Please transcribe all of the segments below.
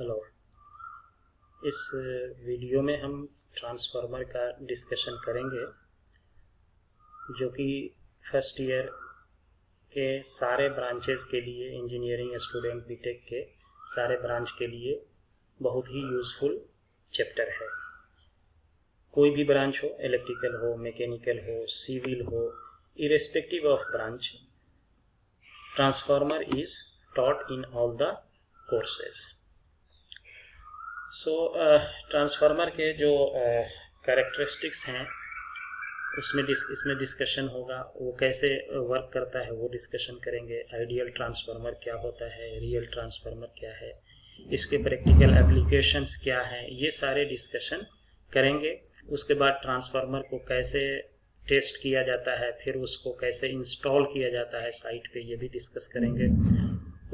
Hello इस video में हम ट्रांसफार्मर का डिस्कशन करेंगे, जो कि फ़र्स्ट ईयर के सारे ब्रांचेस के लिए इंजीनियरिंग स्टूडेंट बीटेक के सारे ब्रांच के लिए बहुत ही यूज़फुल चैप्टर है। कोई भी ब्रांच हो इलेक्ट्रिकल हो मैकेनिकल हो सिविल हो irrespective of branch transformer is taught in all the courses so transformer के जो कैरेक्टरिस्टिक्स uh, हैं उसमें डिस इसमें डिस्कशन होगा वो कैसे वर्क करता है वो डिस्कशन करेंगे। आइडियल ट्रांसफार्मर क्या होता है रियल ट्रांसफार्मर क्या है इसके प्रैक्टिकल एप्लीकेशंस क्या हैं ये सारे डिस्कशन करेंगे। उसके बाद ट्रांसफार्मर को कैसे टेस्ट किया जाता है फिर उसको कैसे इंस्टॉल किया जाता है साइट पे ये भी डिस्कस करेंगे।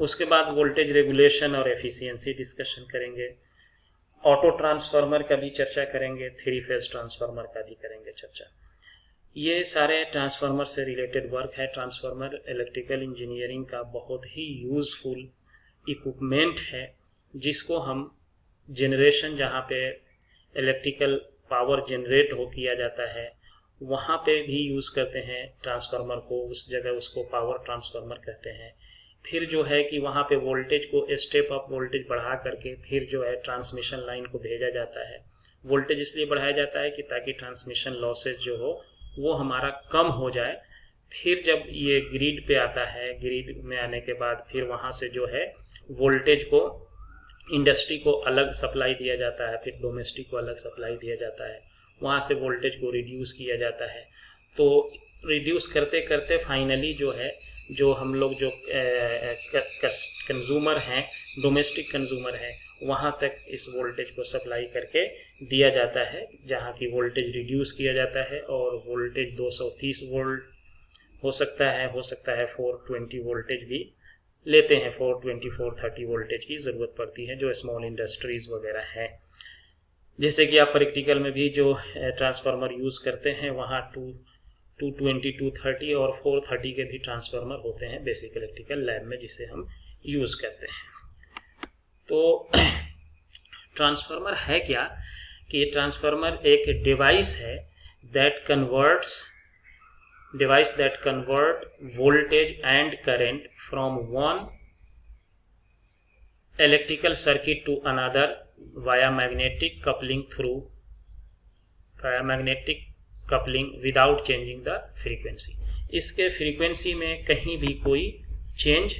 उसके बाद वोल्टेज रेगुलेशन और एफिशिएंसी डिस्कशन करेंगे। ऑटो ट्रांसफार्मर का भी चर्चा करेंगे, थ्री फ़ेज़ ट्रांसफार्मर का भी करेंगे चर्चा। ये सारे ट्रांसफार्मर से रिलेटेड वर्क है। ट्रांसफार्मर इलेक्ट्रिकल इंजीनियरिंग का बहुत ही यूजफुल इक्विपमेंट है, जिसको हम जनरेशन जहाँ पे इलेक्ट्रिकल पावर जनरेट हो किया जाता है, वहाँ पे भी यूज़ करते हैं ट्रांसफार्मर को। उस जगह उसको पावर ट्रांसफार्मर कहते हैं। फिर जो है कि वहाँ पे वोल्टेज को स्टेप अप वोल्टेज बढ़ा करके फिर जो है ट्रांसमिशन लाइन को भेजा जाता है। वोल्टेज इसलिए बढ़ाया जाता है कि ताकि ट्रांसमिशन लॉसेज जो हो, वो हमारा कम हो जाए। फिर जब ये ग्रिड पे आता है ग्रिड में आने के बाद फिर वहाँ से जो है वोल्टेज को इंडस्ट्री को अलग सप्लाई दिया जाता है, फिर डोमेस्टिक को अलग सप्लाई दिया जाता है। वहाँ से वोल्टेज को रिड्यूस किया जाता है। तो रिड्यूस करते करते फाइनली जो है जो हम लोग जो कंज्यूमर हैं डोमेस्टिक कंज्यूमर हैं, वहाँ तक इस वोल्टेज को सप्लाई करके दिया जाता है, जहाँ की वोल्टेज रिड्यूस किया जाता है और वोल्टेज 230 वोल्ट हो सकता है, हो सकता है 420 वोल्टेज भी लेते हैं 420 430 वोल्टेज की ज़रूरत पड़ती है, जो स्मॉल इंडस्ट्रीज़ वगैरह हैं। जैसे कि आप प्रैक्टिकल में भी जो ट्रांसफार्मर यूज़ करते हैं, वहाँ two two twenty two thirty और फोर थर्टी के भी ट्रांसफार्मर होते हैं बेसिक इलेक्ट्रिकल लैब में जिसे हम यूज़ करते हैं। तो ट्रांसफार्मर है क्या? कि ट्रांसफार्मर एक डिवाइस है that converts device that convert voltage and current from one electrical circuit to another via magnetic coupling through via magnetic coupling without changing the frequency इसके फ्रीक्वेंसी में कहीं भी कोई चेंज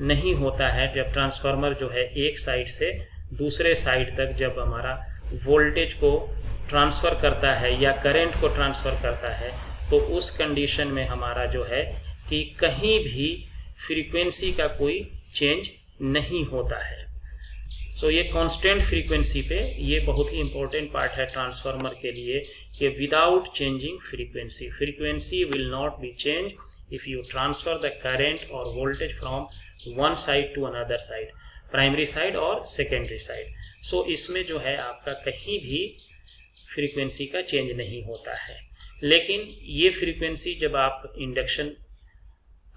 नहीं होता है जब ट्रांसफार्मर जो है एक साइड से दूसरे साइड तक जब हमारा वोल्टेज को ट्रांसफ़र करता है या करंट को ट्रांसफ़र करता है तो उस कंडीशन में हमारा जो है कि कहीं भी फ्रीक्वेंसी का कोई चेंज नहीं होता है। सो ये कांस्टेंट फ्रीक्वेंसी पे ये बहुत ही इंपॉर्टेंट पार्ट है ट्रांसफार्मर के लिए कि without changing frequency frequency will not be change if you transfer the current और voltage from one side to another side primary side और सेकेंडरी साइड सो इसमें जो है आपका कहीं भी फ्रीक्वेंसी का चेंज नहीं होता है। लेकिन ये फ्रीक्वेंसी जब आप इंडक्शन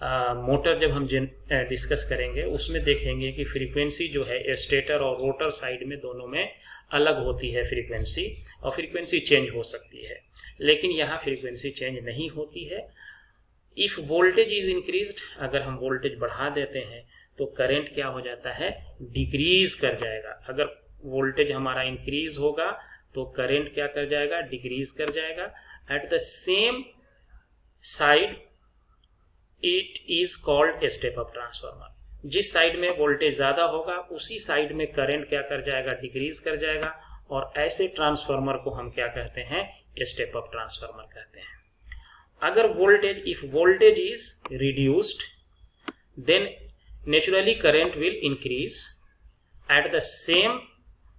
मोटर जब हम डिस्कस करेंगे, उसमें देखेंगे कि फ्रीक्वेंसी जो है स्टेटर और रोटर साइड में दोनों में अलग होती है फ्रीक्वेंसी और फ्रीक्वेंसी चेंज हो सकती है। लेकिन यहाँ फ्रीक्वेंसी चेंज नहीं होती है। इफ़ वोल्टेज इज़ इंक्रीज अगर हम वोल्टेज बढ़ा देते हैं तो करंट क्या हो जाता है? डिक्रीज कर जाएगा। अगर वोल्टेज हमारा इंक्रीज होगा तो करंट क्या कर जाएगा? डिक्रीज कर जाएगा। At the same side it is called step up transformer जिस साइड में वोल्टेज ज़्यादा होगा, उसी साइड में करंट क्या कर जाएगा? डिक्रीज कर जाएगा। और ऐसे ट्रांसफार्मर को हम क्या कहते हैं? स्टेप अप ट्रांसफार्मर कहते हैं। अगर voltage if voltage is reduced then naturally current will increase at the same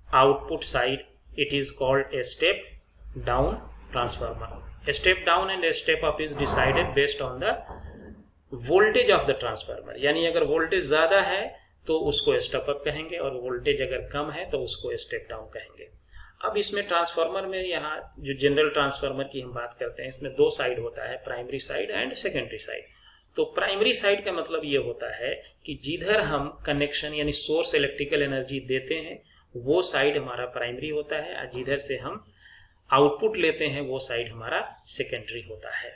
output side it is called a step down transformer step down and step up is decided based on the voltage of the transformer यानी अगर voltage ज़्यादा है तो उसको step up कहेंगे और voltage अगर कम है तो उसको स्टेप डाउन कहेंगे। अब इसमें ट्रांसफार्मर में यहाँ जो जनरल ट्रांसफार्मर की हम बात करते हैं, इसमें दो साइड होता है primary side and secondary side तो प्राइमरी साइड का मतलब ये होता है कि जिधर हम कनेक्शन यानी सोर्स इलेक्ट्रिकल एनर्जी देते हैं, वो साइड हमारा प्राइमरी होता है, और जिधर से हम आउटपुट लेते हैं, वो साइड हमारा सेकेंडरी होता है।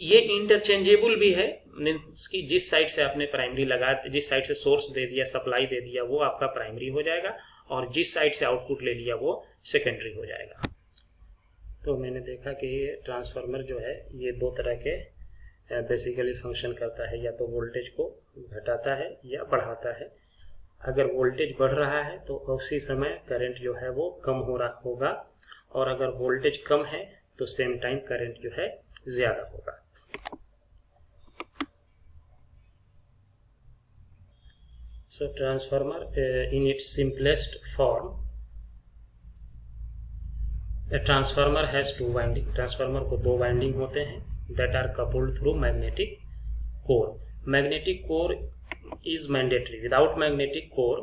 ये इंटरचेंजेबल भी है मीन्स की जिस साइड से आपने प्राइमरी लगा, जिस साइड से सोर्स दे दिया सप्लाई दे दिया, वो आपका प्राइमरी हो जाएगा और जिस साइड से आउटपुट ले लिया, वो सेकेंडरी हो जाएगा। तो मैंने देखा कि ये ट्रांसफार्मर जो है, ये दो तरह के बेसिकली फ़ंक्शन करता है। या तो वोल्टेज को घटाता है या बढ़ाता है। अगर वोल्टेज बढ़ रहा है तो उसी समय करंट जो है, वो कम हो रहा होगा। और अगर वोल्टेज कम है तो सेम टाइम करंट जो है, ज़्यादा होगा। So transformer uh, in its simplest form a transformer has two winding transformer को दो वाइंडिंग होते हैं that are coupled through magnetic core magnetic core is mandatory without magnetic core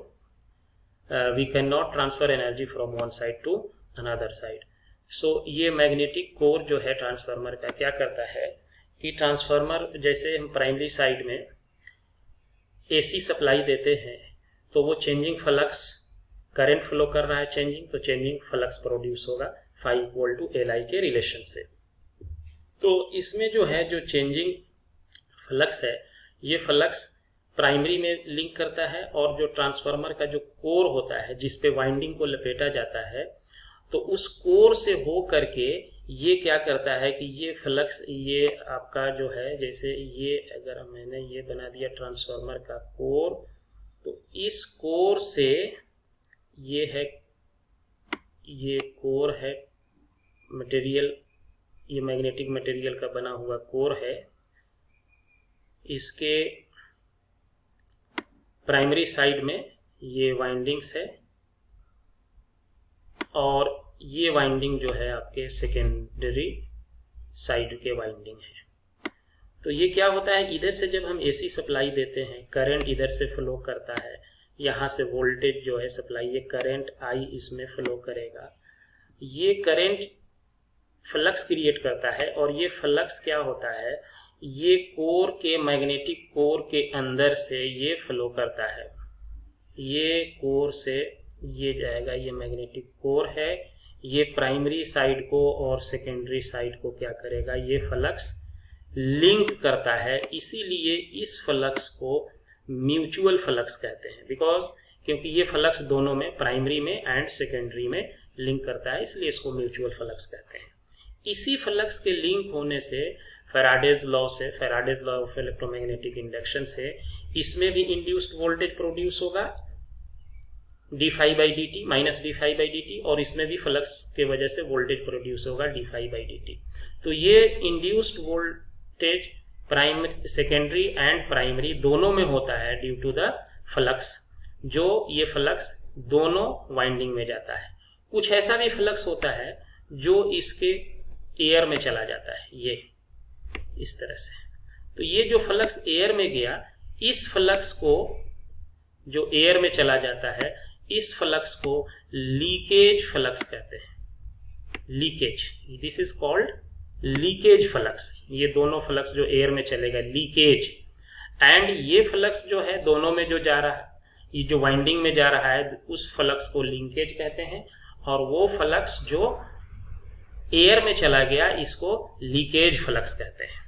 uh, we cannot transfer energy from one side to another side so ये magnetic core जो है transformer का क्या करता है कि ट्रांसफार्मर जैसे हम प्राइमरी साइड में एसी सप्लाई देते हैं तो वो चेंजिंग फ्लक्स करंट फ्लो कर रहा है चेंजिंग तो चेंजिंग फ्लक्स प्रोड्यूस होगा फाइव इक्वल टू एल के रिलेशन से। तो इसमें जो है, जो चेंजिंग फ्लक्स है, ये फ्लक्स प्राइमरी में लिंक करता है और जो ट्रांसफार्मर का जो कोर होता है जिसपे वाइंडिंग को लपेटा जाता है तो उस कोर से हो करके ये क्या करता है कि ये फ्लक्स, ये आपका जो है, जैसे ये अगर मैंने ये बना दिया ट्रांसफार्मर का कोर तो इस कोर से ये है, ये कोर है मटेरियल ये मैग्नेटिक मटेरियल का बना हुआ कोर है। इसके प्राइमरी साइड में ये वाइंडिंग्स है। और ये वाइंडिंग जो है आपके सेकेंडरी साइड के वाइंडिंग है। तो ये क्या होता है? इधर से जब हम एसी सप्लाई देते हैं करंट इधर से फ्लो करता है। यहाँ से वोल्टेज जो है सप्लाई ये करंट आई इसमें फ्लो करेगा। ये करंट फ्लक्स क्रिएट करता है और ये फ्लक्स क्या होता है? ये कोर के मैग्नेटिक कोर के अंदर से ये फ्लो करता है। ये कोर से ये जाएगा, ये मैग्नेटिक कोर है। ये प्राइमरी साइड को और सेकेंडरी साइड को क्या करेगा? ये फ्लक्स लिंक करता है। इसीलिए इस फ्लक्स को म्यूचुअल फ्लक्स कहते हैं। बिकॉज़ क्योंकि ये फ्लक्स दोनों में प्राइमरी में एंड सेकेंडरी में लिंक करता है, इसलिए इसको म्यूचुअल फ्लक्स कहते हैं। इसी फ्लक्स के लिंक होने से फेराडेज लॉ से Faraday's law of electromagnetic induction से इसमें भी इंड्यूस्ड वोल्टेज प्रोड्यूस होगा। D phi by D T minus D phi by D T और इसमें भी फ्लक्स के वजह से वोल्टेज प्रोड्यूस होगा D phi by D T तो ये induced voltage primary secondary and primary दोनों में होता है ड्यू टू द फ्लक्स जो ये फ्लक्स दोनों वाइंडिंग में जाता है। कुछ ऐसा भी फ्लक्स होता है जो इसके एयर में चला जाता है, ये इस तरह से। तो ये जो फ्लक्स एयर में गया, इस फ्लक्स को जो एयर में चला जाता है इस फ्लक्स को लीकेज फ्लक्स कहते हैं। Leakage. This is called leakage flux. ये दोनों फ्लक्स जो एयर में चलेगा, लीकेज। एंड ये फ्लक्स जो है, दोनों में जो जा रहा है ये जो वाइंडिंग में जा रहा है, उस फ्लक्स को लिंकेज कहते हैं। और वो फ्लक्स जो एयर में चला गया, इसको लीकेज फ्लक्स कहते हैं।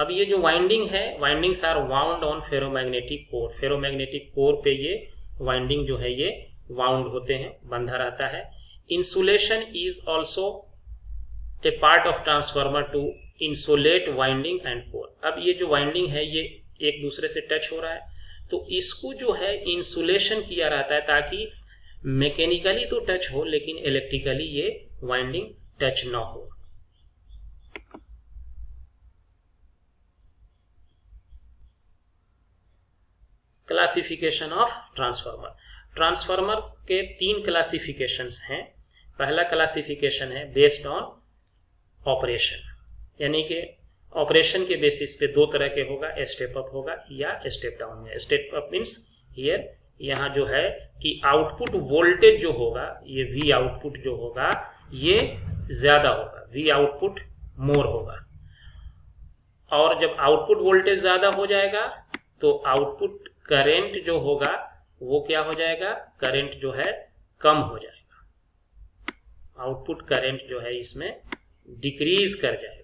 अब ये जो वाइंडिंग है windings are wound on ferromagnetic core ferromagnetic core पे ये वाइंडिंग जो है ये वाउंड होते हैं, बंधा रहता है। Insulation is also a part of transformer to insulate winding and core अब ये जो वाइंडिंग है, ये एक दूसरे से टच हो रहा है। तो इसको जो है इंसुलेशन किया रहता है ताकि मैकेनिकली तो टच हो, लेकिन इलेक्ट्रिकली ये वाइंडिंग टच ना हो। क्लासिफिकेशन ऑफ़ ट्रांसफार्मर ट्रांसफार्मर के तीन क्लासिफिकेशंस हैं। पहला क्लासिफिकेशन है बेस्ड ऑन ऑपरेशन यानी कि ऑपरेशन के बेसिस पे दो तरह के होगा स्टेप अप होगा या स्टेप डाउन में स्टेप अप मीन्स हियर यहाँ जो है कि आउटपुट वोल्टेज जो होगा, ये वी आउटपुट जो होगा, ये ज़्यादा होगा। वी आउटपुट मोर होगा। और जब आउटपुट वोल्टेज ज़्यादा हो जाएगा तो आउटपुट करेंट जो होगा, वो क्या हो जाएगा? करंट जो है, कम हो जाएगा। आउटपुट करंट जो है इसमें डिक्रीज कर जाएगा।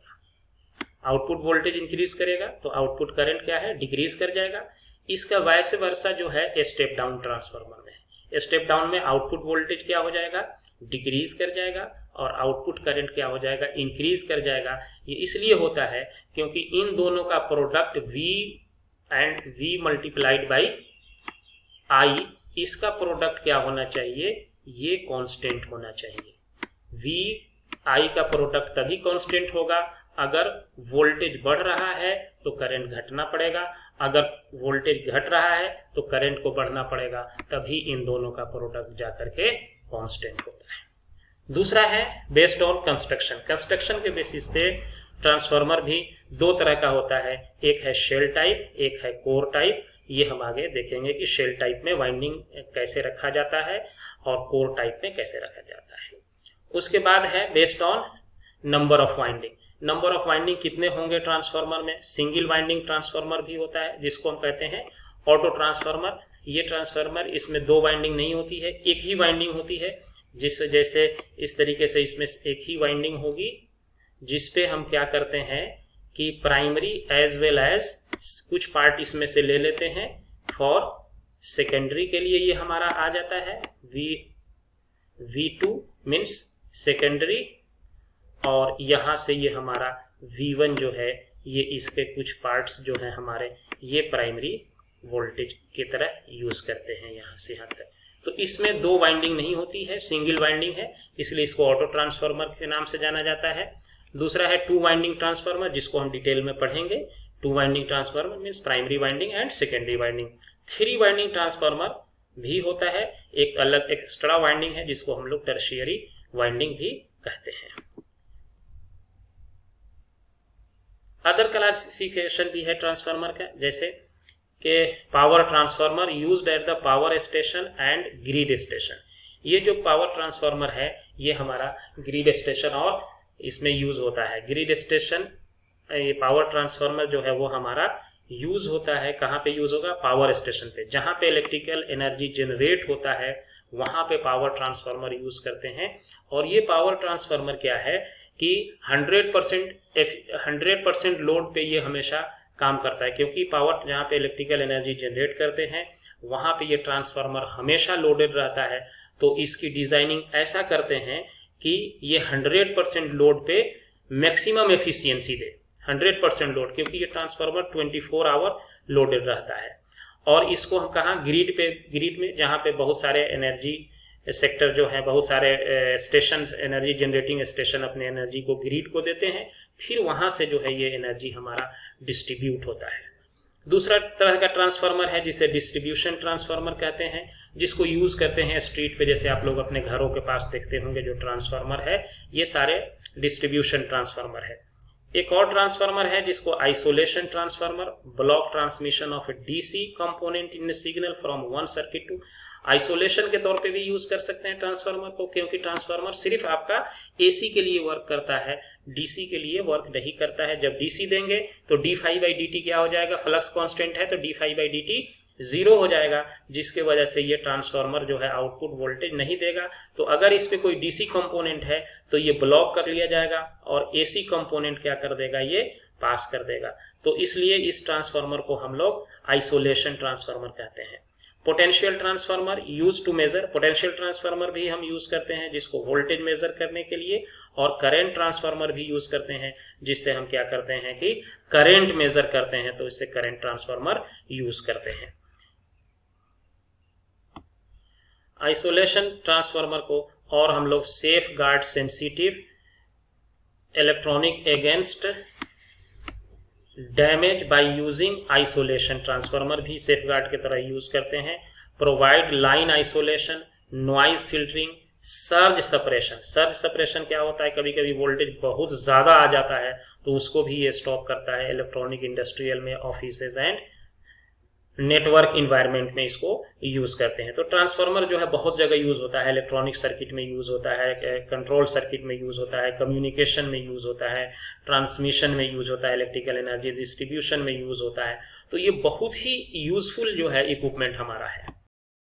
आउटपुट वोल्टेज इंक्रीज करेगा तो आउटपुट करंट क्या है? डिक्रीज कर जाएगा। इसका वैस वर्षा जो है स्टेप डाउन ट्रांसफार्मर में स्टेप डाउन में आउटपुट वोल्टेज क्या हो जाएगा? डिक्रीज कर जाएगा और आउटपुट करंट क्या हो जाएगा? इंक्रीज कर जाएगा। ये इसलिए होता है क्योंकि इन दोनों का product V and V multiplied by I, इसका प्रोडक्ट क्या होना चाहिए? ये कांस्टेंट होना चाहिए। V, I का प्रोडक्ट तभी कांस्टेंट होगा अगर वोल्टेज बढ़ रहा है तो करंट घटना पड़ेगा। अगर वोल्टेज घट रहा है तो करंट को बढ़ना पड़ेगा। तभी इन दोनों का प्रोडक्ट जाकर के कांस्टेंट होता है। दूसरा है बेस्ड ऑन कंस्ट्रक्शन कंस्ट्रक्शन के बेसिस पे ट्रांसफार्मर भी दो तरह का होता है। एक है शेल टाइप एक है कोर टाइप ये हम आगे देखेंगे कि शेल टाइप में वाइंडिंग कैसे रखा जाता है और कोर टाइप में कैसे रखा जाता है। उसके बाद है based on number of winding number of winding कितने होंगे ट्रांसफार्मर में? सिंगल वाइंडिंग ट्रांसफार्मर भी होता है, जिसको हम कहते हैं ऑटो ट्रांसफार्मर ये ट्रांसफार्मर इसमें दो वाइंडिंग नहीं होती है, एक ही वाइंडिंग होती है, जिस जैसे इस तरीके से इसमें एक ही वाइंडिंग होगी। जिसपे हम क्या करते हैं कि प्राइमरी एज वेल एज कुछ पार्ट इसमें से ले लेते हैं फॉर सेकेंडरी के लिए ये हमारा आ जाता है। V V two means secondary और यहाँ से ये हमारा वी वन जो है, ये इसके कुछ पार्ट्स जो है हमारे, ये प्राइमरी वोल्टेज की तरह यूज़ करते हैं यहाँ से यहाँ तक। तो इसमें दो वाइंडिंग नहीं होती है सिंगल वाइंडिंग है, इसलिए इसको ऑटो ट्रांसफार्मर के नाम से जाना जाता है। दूसरा है टू वाइंडिंग ट्रांसफार्मर जिसको हम डिटेल में पढ़ेंगे। Two winding transformer mean primary winding and secondary winding three winding transformer भी होता है, एक अलग एक्स्ट्रा वाइंडिंग है, जिसको हम लोग टर्शियरी वाइंडिंग भी कहते हैं। अदर क्लासिफिकेशन भी है ट्रांसफार्मर का, जैसे के power transformer use at the power station and grid station ये जो पावर ट्रांसफार्मर है, ये हमारा ग्रिड स्टेशन और इसमें यूज़ होता है। ग्रिड स्टेशन ये पावर ट्रांसफार्मर जो है वो हमारा यूज़ होता है। कहाँ पे यूज़ होगा? पावर स्टेशन पे। जहाँ पे इलेक्ट्रिकल एनर्जी जनरेट होता है, वहाँ पे पावर ट्रांसफार्मर यूज़ करते हैं। और ये पावर ट्रांसफार्मर क्या है कि 100 परसेंट हंड्रेड परसेंट लोड पे ये हमेशा काम करता है। क्योंकि पावर जहाँ पे इलेक्ट्रिकल एनर्जी जनरेट करते हैं, वहाँ पे ये ट्रांसफार्मर हमेशा लोडेड रहता है। तो इसकी डिज़ाइनिंग ऐसा करते हैं कि ये 100 परसेंट लोड पे मैक्सिमम एफिशिएंसी दे। 100 परसेंट लोड, क्योंकि ये ट्रांसफार्मर 24 आवर लोडेड रहता है। और इसको हम कहा ग्रिड पे ग्रिड में, जहाँ पे बहुत सारे एनर्जी सेक्टर जो है, बहुत सारे स्टेशन एनर्जी जनरेटिंग स्टेशन अपने एनर्जी को ग्रिड को देते हैं, फिर वहाँ से जो है ये एनर्जी हमारा डिस्ट्रीब्यूट होता है। दूसरा तरह का ट्रांसफार्मर है, जिसे डिस्ट्रीब्यूशन ट्रांसफार्मर कहते हैं। जिसको यूज़ करते हैं स्ट्रीट पे, जैसे आप लोग अपने घरों के पास देखते होंगे जो ट्रांसफार्मर है, ये सारे डिस्ट्रीब्यूशन ट्रांसफार्मर है। एक और ट्रांसफार्मर है जिसको isolation transformer, block transmission of DC component in signal from one circuit to. Isolation के तौर पे भी यूज़ कर सकते हैं ट्रांसफार्मर को, क्योंकि ट्रांसफार्मर सिर्फ़ आपका एसी के लिए वर्क करता है, डीसी के लिए वर्क नहीं करता है। जब डीसी देंगे तो डी फाइव बाई डी क्या हो जाएगा? फ्लक्स कांस्टेंट है तो D five by D zero हो जाएगा, जिसके वजह से ये ट्रांसफार्मर जो है आउटपुट वोल्टेज नहीं देगा। तो अगर इस पे कोई डीसी कंपोनेंट है तो ये ब्लॉक कर लिया जाएगा और एसी कंपोनेंट क्या कर देगा? ये पास कर देगा। तो इसलिए इस ट्रांसफार्मर को हम लोग आइसोलेशन ट्रांसफार्मर कहते हैं। Potential transformer use to measure potential transformer भी हम यूज़ करते हैं, जिसको वोल्टेज मेजर करने के लिए, और करेंट ट्रांसफार्मर भी यूज़ करते हैं, जिससे हम क्या करते हैं कि करेंट मेजर करते हैं तो इससे करेंट ट्रांसफार्मर यूज़ करते हैं। आइसोलेशन ट्रांसफार्मर को और हम लोग safeguard sensitive, electronic against, damage by using isolation transformer भी सेफ़ गार्ड की तरह यूज़ करते हैं। Provide line isolation noise filtering surge suppression surge suppression क्या होता है? कभी कभी वोल्टेज बहुत ज़्यादा आ जाता है तो उसको भी ये स्टॉप करता है इलेक्ट्रॉनिक इंडस्ट्रियल में ऑफ़िस एंड नेटवर्क इन्वायरमेंट में इसको यूज़ करते हैं। तो ट्रांसफार्मर जो है बहुत जगह यूज़ होता है। इलेक्ट्रॉनिक सर्किट में यूज़ होता है कंट्रोल सर्किट में यूज़ होता है कम्युनिकेशन में यूज़ होता है ट्रांसमिशन में यूज़ होता है इलेक्ट्रिकल एनर्जी डिस्ट्रीब्यूशन में यूज़ होता है। तो ये बहुत ही यूजफुल जो है इक्विपमेंट हमारा है।